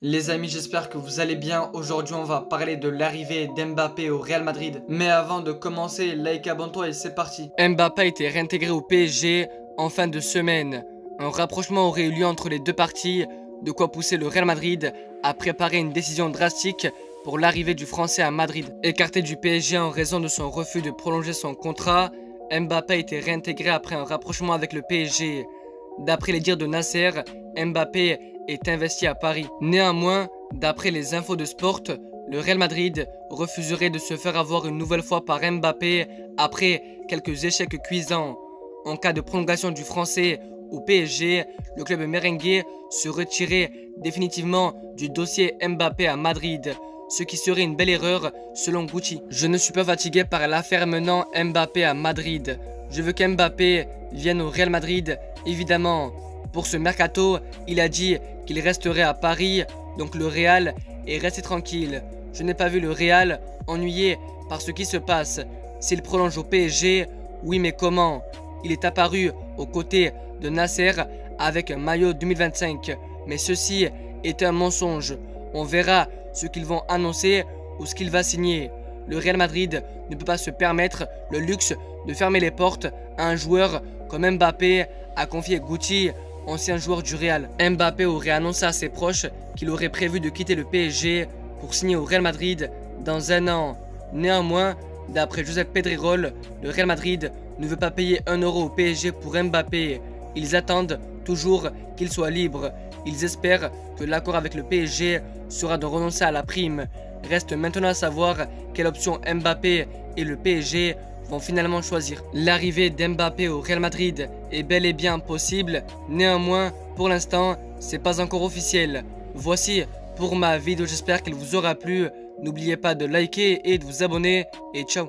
Les amis, j'espère que vous allez bien. Aujourd'hui, on va parler de l'arrivée d'Mbappé au Real Madrid. Mais avant de commencer, like, abonne-toi et c'est parti. Mbappé a été réintégré au PSG en fin de semaine. Un rapprochement aurait eu lieu entre les deux parties, de quoi pousser le Real Madrid à préparer une décision drastique pour l'arrivée du Français à Madrid. Écarté du PSG en raison de son refus de prolonger son contrat, Mbappé a été réintégré après un rapprochement avec le PSG. D'après les dires de Nasser, Mbappé est investi à Paris. Néanmoins, d'après les infos de Sport, le Real Madrid refuserait de se faire avoir une nouvelle fois par Mbappé après quelques échecs cuisants. En cas de prolongation du français au PSG, le club merengue se retirait définitivement du dossier Mbappé à Madrid, ce qui serait une belle erreur selon Gucci. Je ne suis pas fatigué par l'affaire menant Mbappé à Madrid. Je veux qu'Mbappé vienne au Real Madrid, évidemment. Pour ce mercato, il a dit qu'il resterait à Paris, donc le Real est resté tranquille. Je n'ai pas vu le Real ennuyé par ce qui se passe. S'il prolonge au PSG, oui mais comment? Il est apparu aux côtés de Nasser avec un maillot 2025. Mais ceci est un mensonge. On verra ce qu'ils vont annoncer ou ce qu'il va signer. Le Real Madrid ne peut pas se permettre le luxe de fermer les portes à un joueur comme Mbappé, a confié Gucci, ancien joueur du Real. Mbappé aurait annoncé à ses proches qu'il aurait prévu de quitter le PSG pour signer au Real Madrid dans un an. Néanmoins, d'après Joseph Pedrerol, le Real Madrid ne veut pas payer un euro au PSG pour Mbappé. Ils attendent toujours qu'il soit libre. Ils espèrent que l'accord avec le PSG sera de renoncer à la prime. Reste maintenant à savoir quelle option Mbappé et le PSG vont finalement choisir. L'arrivée d'Mbappé au Real Madrid est bel et bien possible, néanmoins, pour l'instant, c'est pas encore officiel. Voici pour ma vidéo, j'espère qu'elle vous aura plu. N'oubliez pas de liker et de vous abonner, et ciao